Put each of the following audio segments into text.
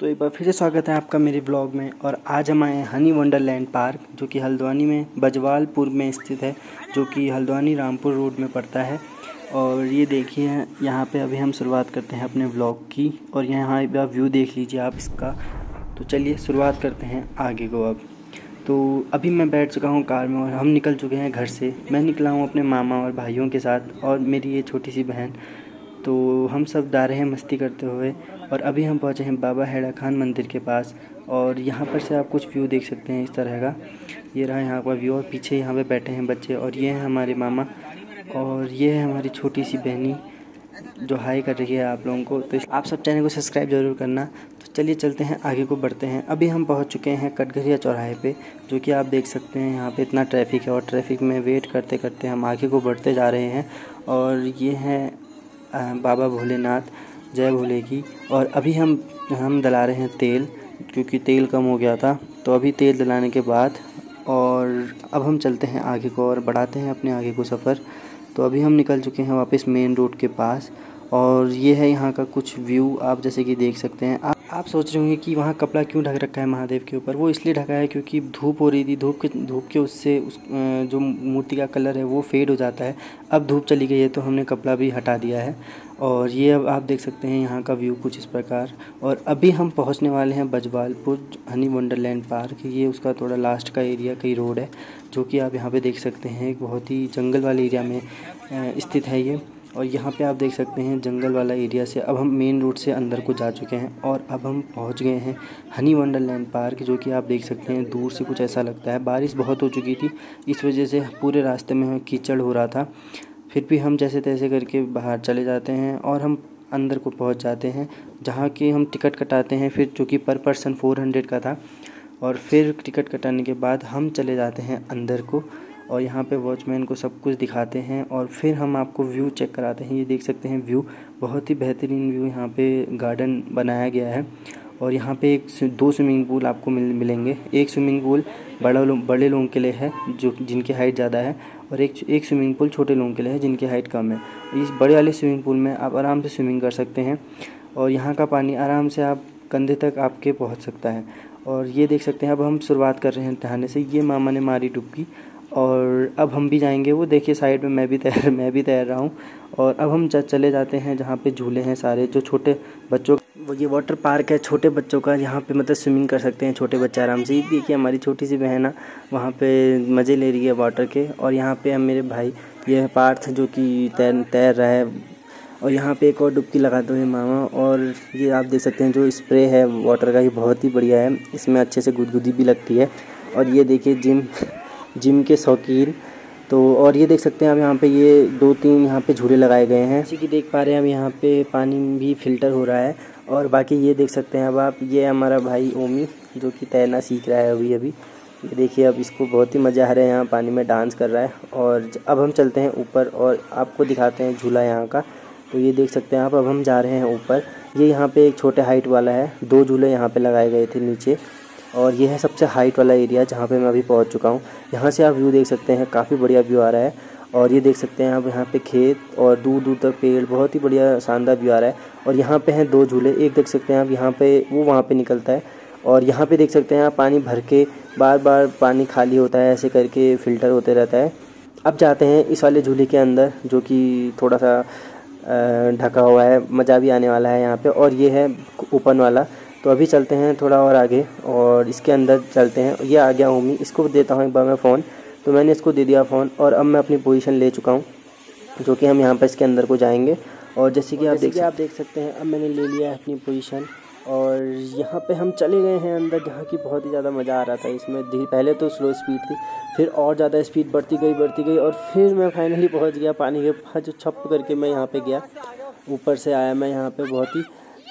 तो एक बार फिर से स्वागत है आपका मेरे ब्लॉग में और आज हम आए हनी वंडरलैंड पार्क, जो कि हल्द्वानी में, बजवालपुर में स्थित है, जो कि हल्द्वानी रामपुर रोड में पड़ता है। और ये देखिए, यहाँ पे अभी हम शुरुआत करते हैं अपने ब्लॉग की और यहाँ आप व्यू देख लीजिए आप इसका। तो चलिए शुरुआत करते हैं आगे को अब। तो अभी मैं बैठ चुका हूँ कार में और हम निकल चुके हैं घर से। मैं निकला हूँ अपने मामा और भाइयों के साथ और मेरी ये छोटी सी बहन तो हम सब जा रहे हैं, मस्ती करते हुए। और अभी हम पहुँचे हैं बाबा हैड़ा खान मंदिर के पास। और यहाँ पर से आप कुछ व्यू देख सकते हैं इस तरह का। ये रहा यहाँ का व्यू और पीछे यहाँ पे बैठे हैं बच्चे। और ये हैं हमारे मामा। और ये है हमारी छोटी सी बहनी जो हाई कर रही है आप लोगों को। तो आप सब चैनल को सब्सक्राइब ज़रूर करना। तो चलिए चलते हैं, आगे को बढ़ते हैं। अभी हम पहुँच चुके हैं कटघरिया चौराहे पे, जो कि आप देख सकते हैं यहाँ पे इतना ट्रैफ़िक है। और ट्रैफ़िक में वेट करते करते हम आगे को बढ़ते जा रहे हैं। और ये हैं बाबा भोलेनाथ, जय भोले की और अभी हम हम दला रहे हैं तेल, क्योंकि तेल कम हो गया था तो अभी तेल दलाने के बाद, और अब हम चलते हैं आगे को और बढ़ाते हैं अपने आगे को सफ़र। तो अभी हम निकल चुके हैं वापस मेन रोड के पास, और ये है यहाँ का कुछ व्यू, आप जैसे कि देख सकते हैं। आप सोच रहे होंगे कि वहाँ कपड़ा क्यों ढक रखा है महादेव के ऊपर? वो इसलिए ढका है क्योंकि धूप हो रही थी, धूप के धूप के उससे उस जो मूर्ति का कलर है वो फेड हो जाता है। अब धूप चली गई है तो हमने कपड़ा भी हटा दिया है। और ये अब आप देख सकते हैं यहाँ का व्यू कुछ इस प्रकार। और अभी हम पहुँचने वाले हैं बजवालपुर हनी वंडरलैंड पार्क। ये उसका थोड़ा लास्ट का एरिया, कई रोड है, जो कि आप यहाँ पे देख सकते हैं। एक बहुत ही जंगल वाले एरिया में स्थित है ये। और यहाँ पे आप देख सकते हैं जंगल वाला एरिया से अब हम मेन रोड से अंदर को जा चुके हैं और अब हम पहुँच गए हैं हनी वंडरलैंड पार्क जो कि आप देख सकते हैं दूर से कुछ ऐसा लगता है। बारिश बहुत हो चुकी थी, इस वजह से पूरे रास्ते में कीचड़ हो रहा था। फिर भी हम जैसे तैसे करके बाहर चले जाते हैं और हम अंदर को पहुँच जाते हैं, जहाँ की हम टिकट कटाते हैं फिर, जो कि पर पर्सन फोर हंड्रेड का था। और फिर टिकट कटाने के बाद हम चले जाते हैं अंदर को। और यहाँ पे वॉचमैन को सब कुछ दिखाते हैं और फिर हम आपको व्यू चेक कराते हैं। ये देख सकते हैं व्यू बहुत ही बेहतरीन व्यू यहाँ पे गार्डन बनाया गया है। और यहाँ पे एक दो स्विमिंग पूल आपको मिल मिलेंगे। एक स्विमिंग पूल बड़ा लो, बड़े लोगों के लिए है जो जिनकी हाइट ज़्यादा है और एक एक स्विमिंग पूल छोटे लोगों के लिए है जिनकी हाइट कम है। इस बड़े वाले स्विमिंग पूल में आप आराम से स्विमिंग कर सकते हैं और यहाँ का पानी आराम से आप कंधे तक आपके पहुँच सकता है। और ये देख सकते हैं अब हम शुरुआत कर रहे हैं नहाने से। ये मामा ने मारी डुबकी और अब हम भी जाएँगे, वो देखिए साइड में मैं भी तैर, मैं भी तैर रहा हूँ। और अब हम चले जाते हैं जहाँ पे झूले हैं सारे, जो छोटे बच्चों वो ये वाटर पार्क है, छोटे बच्चों का, यहाँ पे मतलब स्विमिंग कर सकते हैं छोटे बच्चे आराम से। ये देखिए हमारी छोटी सी बहन है, वहाँ पे मज़े ले रही है वाटर के। और यहाँ पे हम, मेरे भाई, ये पार्थ जो कि तैर तैर रहा है। और यहाँ पे एक और डुबकी लगाते हुए मामा, और ये आप देख सकते हैं जो स्प्रे है वाटर का, ये बहुत ही बढ़िया है। इसमें अच्छे से गुदगुदी भी लगती है। और ये देखिए जिम जिम के शौकीन। तो और ये देख सकते हैं आप यहाँ पे ये दो तीन यहाँ पे झूले लगाए गए हैं। जैसे कि देख पा रहे हैं हम यहाँ पे पानी भी फ़िल्टर हो रहा है। और बाकी ये देख सकते हैं अब आप, ये हमारा भाई ओमी, जो कि तैरना सीख रहा है अभी अभी। ये देखिए अब इसको बहुत ही मज़ा आ रहा है, यहाँ पानी में डांस कर रहा है। और अब हम चलते हैं ऊपर और आपको दिखाते हैं झूला यहाँ का। तो ये देख सकते हैं आप, अब हम जा रहे हैं ऊपर। ये यहाँ पे एक छोटे हाइट वाला है, दो झूले यहाँ पे लगाए गए थे नीचे। और ये है सबसे हाइट वाला एरिया जहाँ पे मैं अभी पहुँच चुका हूँ। यहाँ से आप व्यू देख सकते हैं, काफ़ी बढ़िया व्यू आ रहा है। और ये देख सकते हैं आप यहाँ पे खेत और दूर दूर तक पेड़, बहुत ही बढ़िया शानदार व्यू आ रहा है। और यहाँ पे हैं दो झूले, एक देख सकते हैं आप यहाँ पे, वो वहाँ पे निकलता है। और यहाँ पे देख सकते हैं आप पानी भर के बार बार पानी खाली होता है, ऐसे करके फ़िल्टर होते रहता है। अब जाते हैं इस वाले झूले के अंदर, जो कि थोड़ा सा ढका हुआ है, मज़ा भी आने वाला है यहाँ पे। और ये है ओपन वाला तो अभी चलते हैं थोड़ा और आगे और इसके अंदर चलते हैं। ये आ गया ओमी इसको देता हूँ एक बार मैं फ़ोन तो मैंने इसको दे दिया फ़ोन और अब मैं अपनी पोजीशन ले चुका हूँ जो कि हम यहाँ पर इसके अंदर को जाएँगे। और जैसे कि आप देख आप देख सकते हैं अब मैंने ले लिया है अपनी पोजीशन और यहाँ पे हम चले गए हैं अंदर जहाँ की बहुत ही ज़्यादा मज़ा आ रहा था इसमें। पहले तो स्लो स्पीड थी फिर और ज़्यादा स्पीड बढ़ती गई बढ़ती गई और फिर मैं फाइनली पहुँच गया पानी के जो छप करके मैं यहाँ पे गया। ऊपर से आया मैं यहाँ पे बहुत ही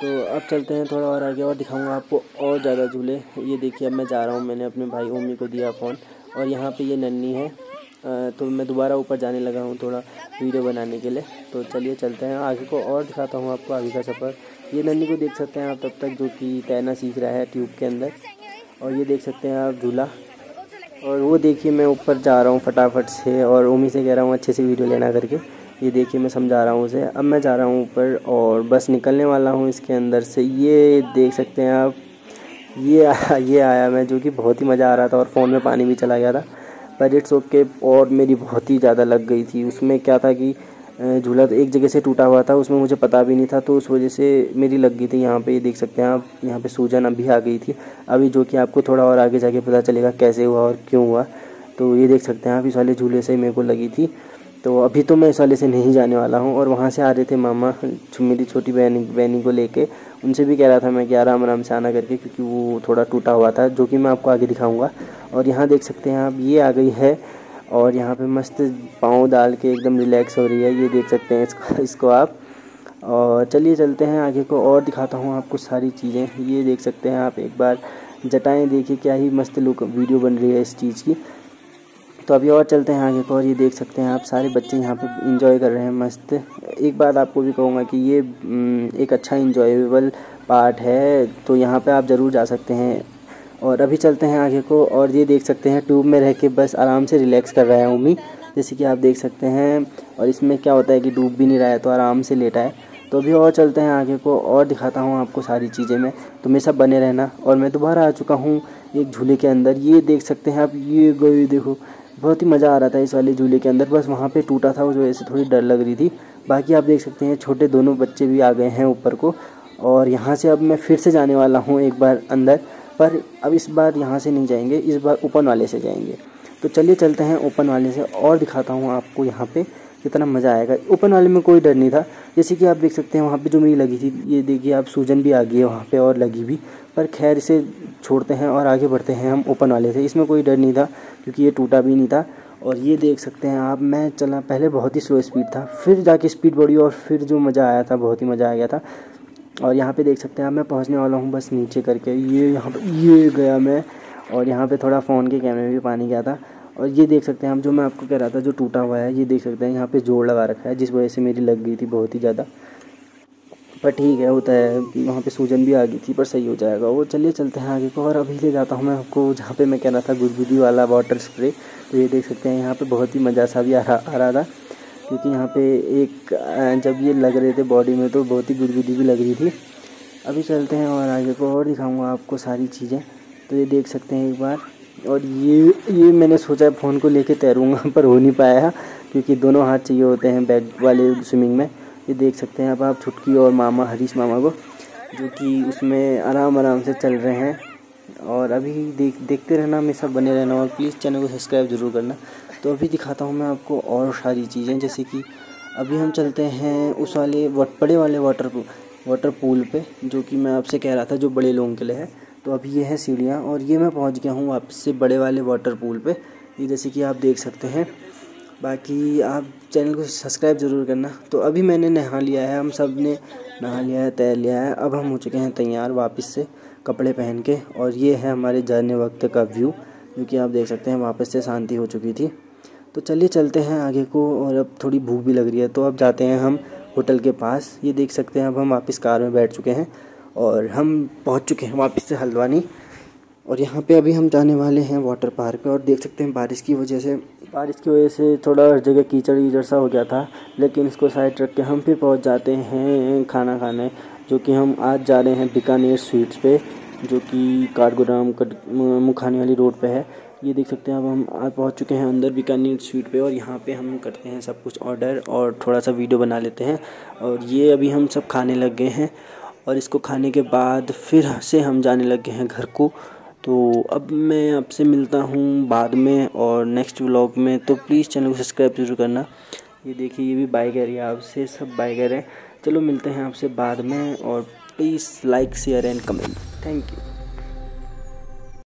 तो अब चलते हैं थोड़ा और आगे और दिखाऊँगा आपको और ज़्यादा झूले। ये देखिए, अब मैं जा रहा हूँ। मैंने अपने भाई ओमी को दिया फ़ोन और यहाँ पे ये नन्नी है। तो मैं दोबारा ऊपर जाने लगा हूँ थोड़ा वीडियो बनाने के लिए। तो चलिए चलते हैं। आगे को और दिखाता हूँ आपको आगे का सफ़र। ये नन्नी को देख सकते हैं आप तब तक, जो कि तैरना सीख रहा है ट्यूब के अंदर। और ये देख सकते हैं आप झूला। और वो देखिए, मैं ऊपर जा रहा हूँ फटाफट से और ओमी से कह रहा हूँ, अच्छे से वीडियो लेना करके। ये देखिए मैं समझा रहा हूँ उसे। अब मैं जा रहा हूँ ऊपर और बस निकलने वाला हूँ इसके अंदर से। ये देख सकते हैं आप, ये आया ये आया मैं जो कि बहुत ही मज़ा आ रहा था और फ़ोन में पानी भी चला गया था। पर इट्स ओके, और मेरी बहुत ही ज़्यादा लग गई थी। उसमें क्या था कि झूला तो एक जगह से टूटा हुआ था, उसमें मुझे पता भी नहीं था तो उस वजह से मेरी लग गई थी यहाँ पे। ये देख सकते हैं आप, यहाँ पे सूजन अभी आ गई थी। अभी जो कि आपको थोड़ा और आगे जाके पता चलेगा कैसे हुआ और क्यों हुआ। तो ये देख सकते हैं आप, इस वाले झूले से मेरे को लगी थी। तो अभी तो मैं इस वाले से नहीं जाने वाला हूँ और वहाँ से आ रहे थे मामा मेरी छोटी बहन, बहनी को लेके। उनसे भी कह रहा था मैं कि आराम आराम से आना करके क्योंकि वो थोड़ा टूटा हुआ था, जो कि मैं आपको आगे दिखाऊँगा। और यहाँ देख सकते हैं आप, ये आ गई है और यहाँ पे मस्त पाँव डाल के एकदम रिलैक्स हो रही है, ये देख सकते हैं इसको इसको आप। और चलिए चलते हैं आगे को और दिखाता हूँ आपको सारी चीज़ें। ये देख सकते हैं आप एक बार, जटाएँ देखिए क्या ही मस्त लुक वीडियो बन रही है इस चीज़ की। तो अभी और चलते हैं आगे को और ये देख सकते हैं आप, सारे बच्चे यहाँ पे इंजॉय कर रहे हैं मस्त। एक बात आपको भी कहूँगा कि ये एक अच्छा इंजॉयबल पार्ट है तो यहाँ पे आप ज़रूर जा सकते हैं। और अभी चलते हैं आगे को और ये देख सकते हैं ट्यूब में रह के बस आराम से रिलैक्स कर रहा है उम्मी जैसे कि आप देख सकते हैं और इसमें क्या होता है कि डूब भी नहीं रहा है तो आराम से लेटा है। तो अभी और चलते हैं आगे को और दिखाता हूँ आपको सारी चीज़ें मैं। तो मेरे सब बने रहना और मैं दोबारा आ चुका हूँ एक झूले के अंदर। ये देख सकते हैं आप, ये गए देखो बहुत ही मज़ा आ रहा था इस वाले झूले के अंदर। बस वहाँ पे टूटा था उस वजह से थोड़ी डर लग रही थी। बाकी आप देख सकते हैं, छोटे दोनों बच्चे भी आ गए हैं ऊपर को। और यहाँ से अब मैं फिर से जाने वाला हूँ एक बार अंदर। पर अब इस बार यहाँ से नहीं जाएँगे, इस बार ओपन वाले से जाएँगे। तो चलिए चलते हैं ओपन वाले से और दिखाता हूँ आपको यहाँ पे। कितना मज़ा आएगा। ओपन वाले में कोई डर नहीं था। जैसे कि आप देख सकते हैं, वहाँ पे जो मेरी लगी थी, ये देखिए, आप सूजन भी आ गई है वहाँ पे और लगी भी। पर खैर, इसे छोड़ते हैं और आगे बढ़ते हैं हम ओपन वाले से। इसमें कोई डर नहीं था, क्योंकि ये टूटा भी नहीं था। और ये देख सकते हैं आप, मैं चला, पहले बहुत ही स्लो स्पीड था, फिर जाके स्पीड बढ़ी और फिर जो मज़ा आया था, बहुत ही मज़ा आ गया था। और यहाँ पे देख सकते हैं आप, मैं पहुँचने वाला हूँ बस नीचे करके। ये यहाँ पे, ये गया मैं, और यहाँ पे थोड़ा फ़ोन के कैमरे में भी पानी गया था। और ये देख सकते हैं हम, जो मैं आपको कह रहा था, जो टूटा हुआ है, ये देख सकते हैं, यहाँ पे जोड़ लगा रखा है, जिस वजह से मेरी लग गई थी बहुत ही ज़्यादा। पर ठीक है, होता है वहाँ पे सूजन भी आ गई थी, पर सही हो जाएगा। वो चलिए, चलते हैं आगे को, और अभी ले जाता हूँ मैं आपको, जहाँ पे मैं कह रहा था गुदगुदी वाला वाटर स्प्रे तो ये देख सकते हैं, यहाँ पे बहुत ही मज़ा सा भी आ रहा आ रहा था, क्योंकि यहाँ पे एक जब ये लग रहे थे बॉडी में तो बहुत ही गुदगुदी भी लग रही थी। अभी चलते हैं और आगे को, और दिखाऊँगा आपको सारी चीज़ें। तो ये देख सकते हैं एक बार। और ये ये मैंने सोचा है फ़ोन को लेके तैरूँगा, पर हो नहीं पाया, क्योंकि दोनों हाथ चाहिए होते हैं बैग वाले स्विमिंग में। ये देख सकते हैं अब आप छुटकी और मामा, हरीश मामा को, जो कि उसमें आराम आराम से चल रहे हैं। और अभी देख, देखते रहना हमेशा बने रहना, और प्लीज़ चैनल को सब्सक्राइब ज़रूर करना। तो अभी दिखाता हूँ मैं आपको और सारी चीज़ें, जैसे कि अभी हम चलते हैं उस वाले बड़े वाले वाटर वाटर पूल पे, जो कि मैं आपसे कह रहा था, जो बड़े लोगों के लिए है। तो अभी ये है सीढ़ियाँ और ये मैं पहुँच गया हूँ वापस से बड़े वाले वाटर पूल पे। ये जैसे कि आप देख सकते हैं। बाकी आप चैनल को सब्सक्राइब ज़रूर करना। तो अभी मैंने नहा लिया है, हम सबने नहा लिया है, तैर लिया है। अब हम हो चुके हैं तैयार वापस से कपड़े पहन के और ये है हमारे जाने वक्त का व्यू जो कि आप देख सकते हैं वापस से शांति हो चुकी थी। तो चलिए चलते हैं आगे को और अब थोड़ी भूख भी लग रही है तो अब जाते हैं हम होटल के पास। ये देख सकते हैं, अब हम वापस कार में बैठ चुके हैं। और हम पहुँच चुके हैं वापस से हल्द्वानी। और यहाँ पे अभी हम जाने वाले हैं वाटर पार्क और देख सकते हैं बारिश की वजह से। बारिश की वजह से थोड़ा हर जगह कीचड़ कीचड़ सा हो गया था, लेकिन इसको साइड रख के हम फिर पहुँच जाते हैं खाना खाने, जो कि हम आज जा रहे हैं बीकानेर स्वीट्स पे, जो कि काठगोदाम मुखानी वाली रोड पे है। ये देख सकते हैं अब हम आज पहुँच चुके हैं अंदर बीकानेर स्वीट पे और यहाँ पे हम करते हैं सब कुछ ऑर्डर और थोड़ा सा वीडियो बना लेते हैं। और ये अभी हम सब खाने लग गए हैं। और इसको खाने के बाद फिर से हम जाने लगे हैं घर को। तो अब मैं आपसे मिलता हूँ बाद में और नेक्स्ट व्लॉग में। तो प्लीज़ चैनल को सब्सक्राइब ज़रूर करना। ये देखिए, ये भी बाय कर है, आपसे सब रहे हैं। चलो मिलते हैं आपसे बाद में और please like share and comment thank you